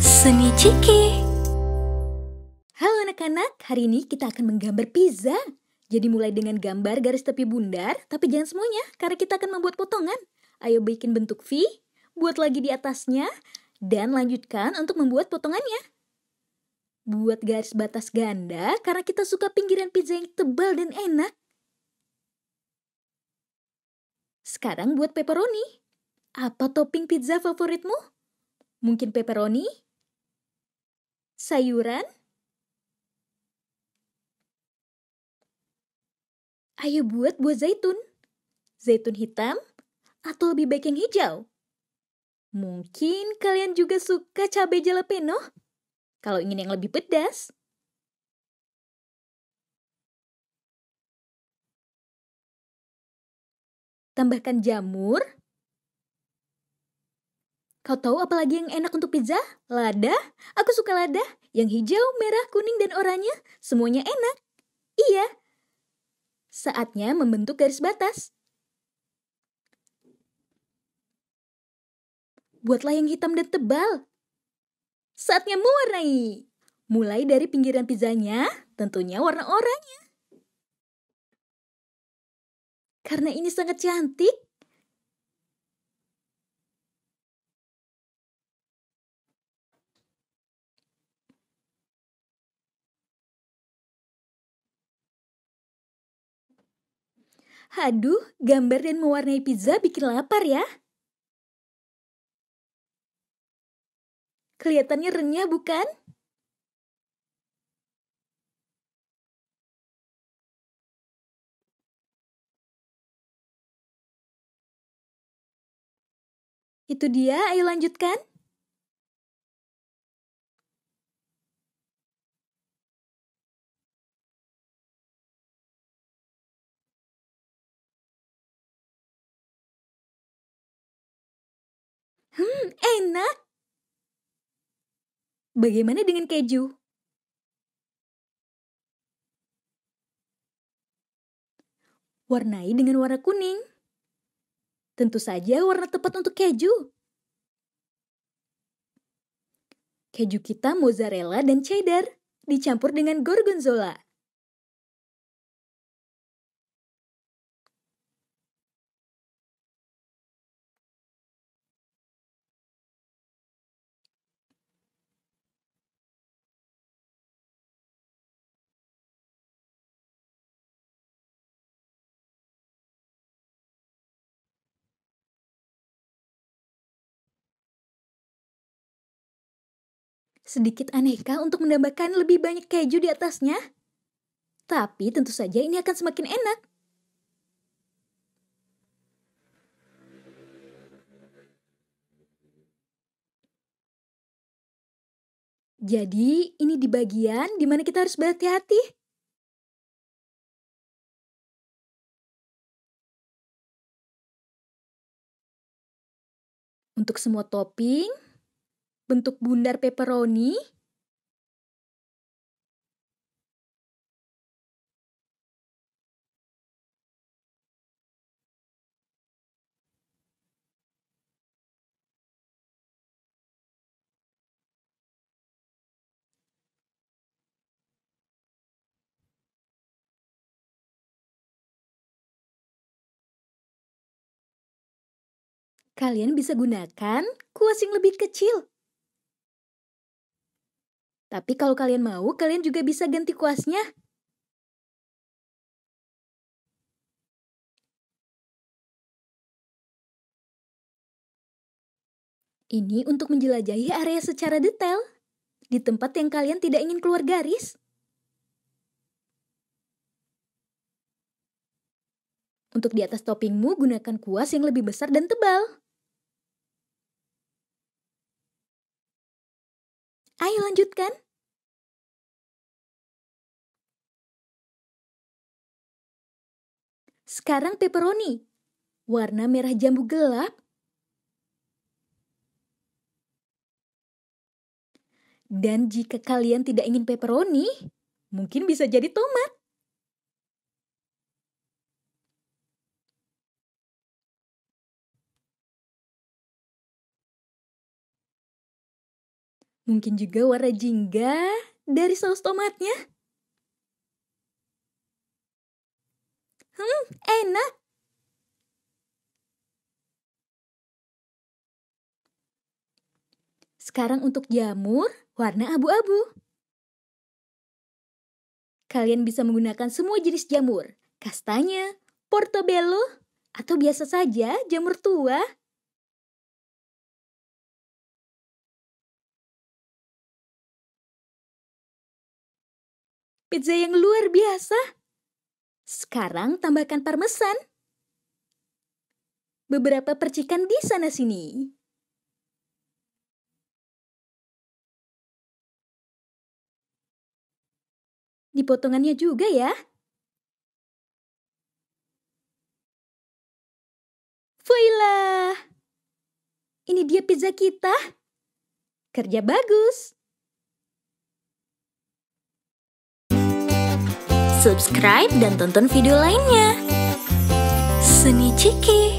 Seni Ciki Halo anak-anak, hari ini kita akan menggambar pizza. Jadi mulai dengan gambar garis tepi bundar, tapi jangan semuanya, karena kita akan membuat potongan. Ayo bikin bentuk V, buat lagi di atasnya, dan lanjutkan untuk membuat potongannya. Buat garis batas ganda, karena kita suka pinggiran pizza yang tebal dan enak. Sekarang buat pepperoni. Apa topping pizza favoritmu? Mungkin pepperoni? Sayuran? Ayo buat buah zaitun. Zaitun hitam atau lebih baik yang hijau? Mungkin kalian juga suka cabai jalapeno? Kalau ingin yang lebih pedas. Tambahkan jamur. Kau tahu apa lagi yang enak untuk pizza? Lada. Aku suka lada. Yang hijau, merah, kuning, dan oranye. Semuanya enak. Iya, Saatnya membentuk garis batas. Buatlah yang hitam dan tebal. Saatnya mewarnai. Mulai dari pinggiran pizzanya, tentunya warna oranye. Karena ini sangat cantik, Haduh, gambar dan mewarnai pizza bikin lapar ya. Kelihatannya renyah bukan? Itu dia, ayo lanjutkan. Hmm, enak. Bagaimana dengan keju? Warnai dengan warna kuning. Tentu saja warna tepat untuk keju. Keju kita mozzarella dan cheddar, dicampur dengan gorgonzola. Sedikit aneka untuk menambahkan lebih banyak keju di atasnya. Tapi tentu saja ini akan semakin enak. Jadi, ini di bagian di mana kita harus berhati-hati. Untuk semua topping, bentuk bundar pepperoni, kalian bisa gunakan kuas yang lebih kecil tapi kalau kalian mau, kalian juga bisa ganti kuasnya. Ini untuk menjelajahi area secara detail, di tempat yang kalian tidak ingin keluar garis. Untuk di atas toppingmu, gunakan kuas yang lebih besar dan tebal. Ayo lanjutkan. Sekarang pepperoni. Warna merah jambu gelap. Dan jika kalian tidak ingin pepperoni, mungkin bisa jadi tomat. Mungkin juga warna jingga dari saus tomatnya. Hmm, enak. Sekarang untuk jamur, warna abu-abu. Kalian bisa menggunakan semua jenis jamur, kastanya, portobello, atau biasa saja jamur tua. Pizza yang luar biasa. Sekarang tambahkan parmesan. Beberapa percikan di sana-sini. Di potongannya juga ya. Voila! Ini dia pizza kita. Kerja bagus. Subscribe dan tonton video lainnya. Seni Ciki.